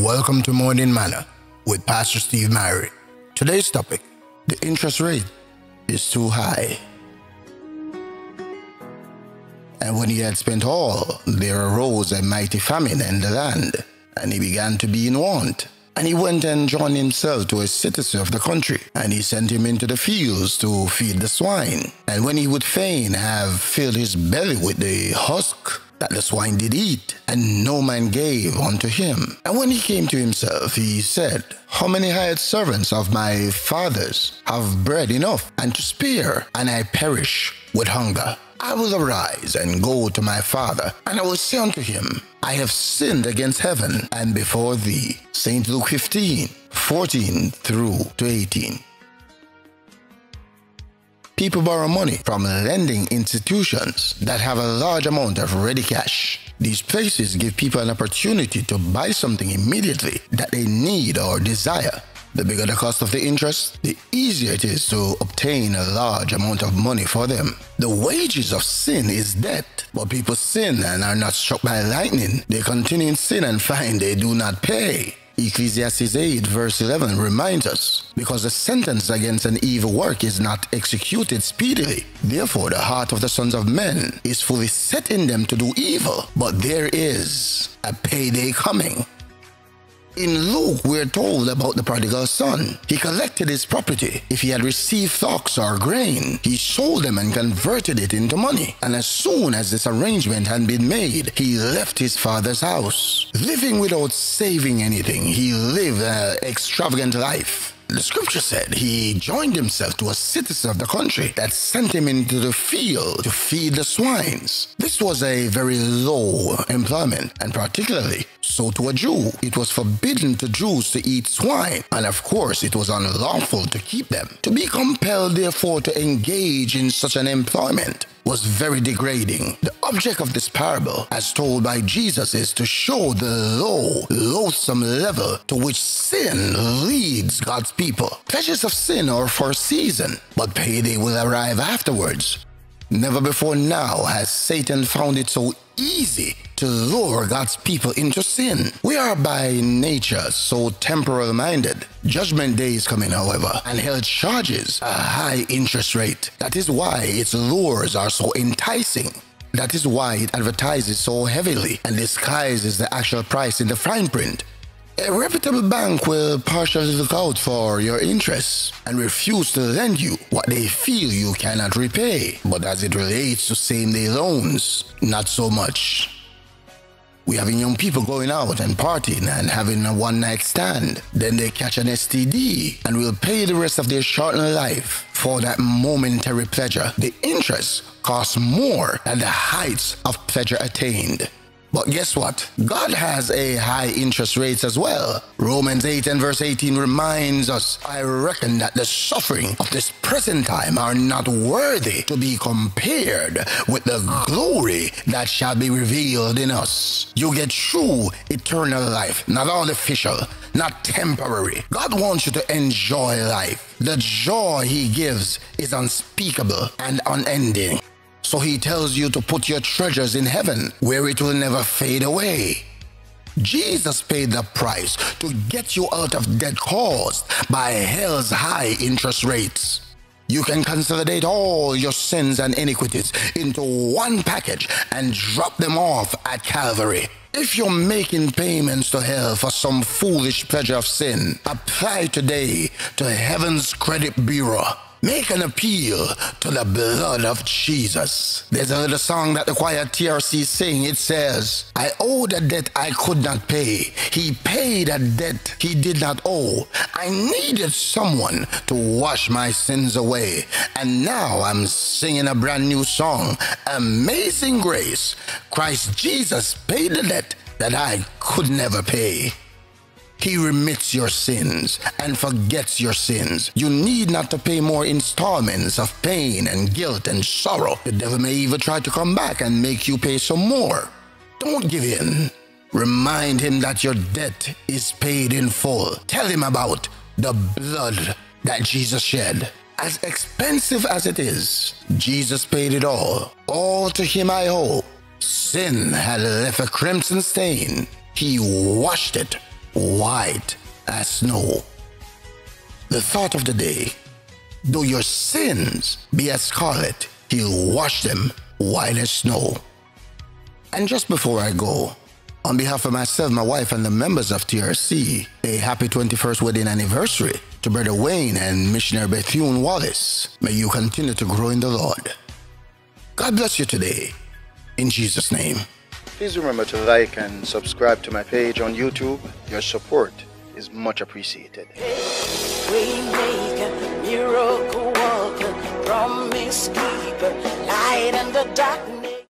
Welcome to Morning Manna with Pastor Steve Myrie. Today's topic the interest rate is too high. And when he had spent all, there arose a mighty famine in the land, and he began to be in want. And he went and joined himself to a citizen of the country, and he sent him into the fields to feed the swine. And when he would fain have filled his belly with the husk that the swine did eat, and no man gave unto him. And when he came to himself, he said, How many hired servants of my father's have bread enough and to spare, and I perish with hunger? I will arise and go to my father, and I will say unto him, I have sinned against heaven and before thee. St. Luke 15, 14 through to 18. People borrow money from lending institutions that have a large amount of ready cash. These places give people an opportunity to buy something immediately that they need or desire. The bigger the cost of the interest, the easier it is to obtain a large amount of money for them. The wages of sin is debt, but people sin and are not struck by lightning. They continue in sin and find they do not pay. Ecclesiastes 8, verse 11 reminds us because the sentence against an evil work is not executed speedily. Therefore, the heart of the sons of men is fully set in them to do evil, but there is a payday coming. In Luke, we're told about the prodigal son. He collected his property. If he had received flocks or grain, he sold them and converted it into money. And as soon as this arrangement had been made, he left his father's house. Living without saving anything, he lived an extravagant life. The scripture said he joined himself to a citizen of the country that sent him into the field to feed the swines. This was a very low employment, and particularly so to a Jew. It was forbidden to Jews to eat swine, and of course it was unlawful to keep them. To be compelled, therefore, to engage in such an employment was very degrading. The object of this parable, as told by Jesus, is to show the low, loathsome level to which sin leads God's people. Pleasures of sin are for a season, but payday will arrive afterwards. Never before now has Satan found it so easy to lure God's people into sin. We are by nature so temporal minded. Judgment day is coming, however, and hell charges a high interest rate. That is why its lures are so enticing. That is why it advertises so heavily and disguises the actual price in the fine print. A reputable bank will partially look out for your interests and refuse to lend you what they feel you cannot repay. But as it relates to same day loans, not so much. We having young people going out and partying and having a one night stand. Then they catch an STD and will pay the rest of their shortened life for that momentary pleasure. The interest costs more than the heights of pleasure attained. But guess what? God has a high interest rates as well. Romans 8 and verse 18 reminds us, I reckon that the suffering of this present time are not worthy to be compared with the glory that shall be revealed in us. You get true eternal life, not artificial, not temporary. God wants you to enjoy life. The joy he gives is unspeakable and unending. So he tells you to put your treasures in heaven where it will never fade away. Jesus paid the price to get you out of debt caused by hell's high interest rates. You can consolidate all your sins and iniquities into one package and drop them off at Calvary. If you're making payments to hell for some foolish pleasure of sin, apply today to Heaven's Credit Bureau. Make an appeal to the blood of Jesus. There's a little song that the choir TRC sing. It says, I owed a debt I could not pay. He paid a debt he did not owe. I needed someone to wash my sins away. And now I'm singing a brand new song, Amazing Grace. Christ Jesus paid the debt that I could never pay. He remits your sins and forgets your sins. You need not to pay more installments of pain and guilt and sorrow. The devil may even try to come back and make you pay some more. Don't give in. Remind him that your debt is paid in full. Tell him about the blood that Jesus shed. As expensive as it is, Jesus paid it all. All to him I owe. Sin had left a crimson stain. He washed it white as snow. The thought of the day, though your sins be as scarlet, he'll wash them white as snow. And just before I go, on behalf of myself, my wife, and the members of TRC, a happy 21st wedding anniversary to Brother Wayne and Missionary Bethune Wallace. May you continue to grow in the Lord. God bless you today. In Jesus' name. Please remember to like and subscribe to my page on YouTube. Your support is much appreciated. Miracle worker, promise keeper, light the darkness.